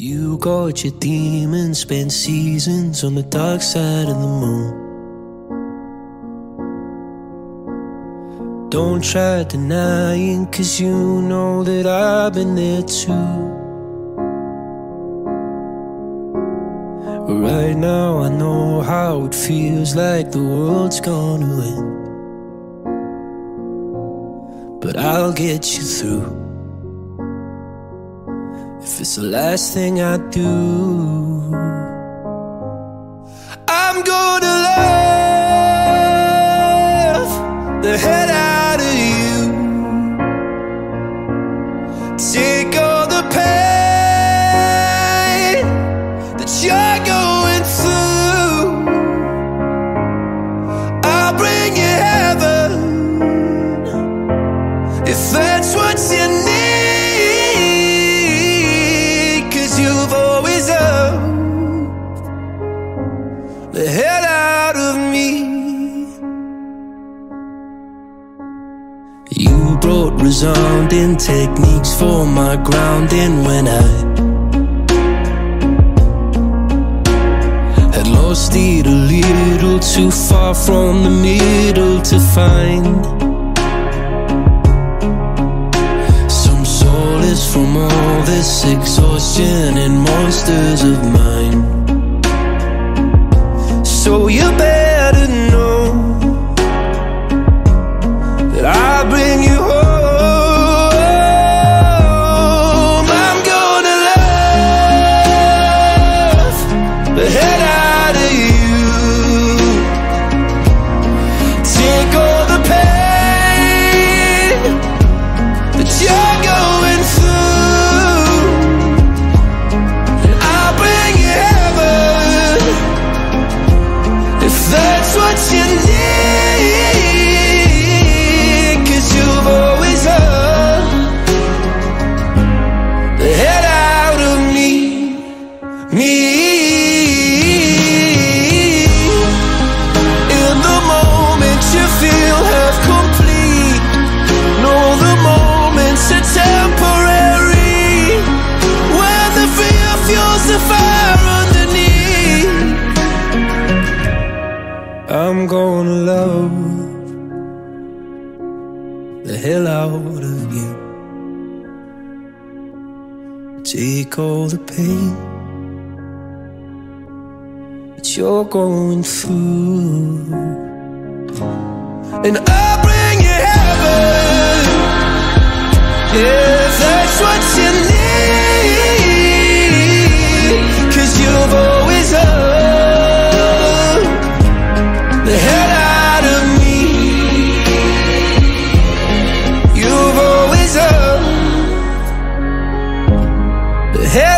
You got your demons, spent seasons on the dark side of the moon. Don't try denying, cause you know that I've been there too. Right now, I know how it feels like the world's gonna end. But I'll get you through. If it's the last thing I do, I'm gonna I'll bring you heaven if that's what you need. Cause you've always loved the hell out of me. You brought resounding techniques for my grounding when I it a little too far from the middle to find some solace from all this exhaustion and monsters of mine. So you better know that I bring you I'm gonna love the hell out of you. Take all the pain that you're going through, and I'll bring you heaven. Yeah, head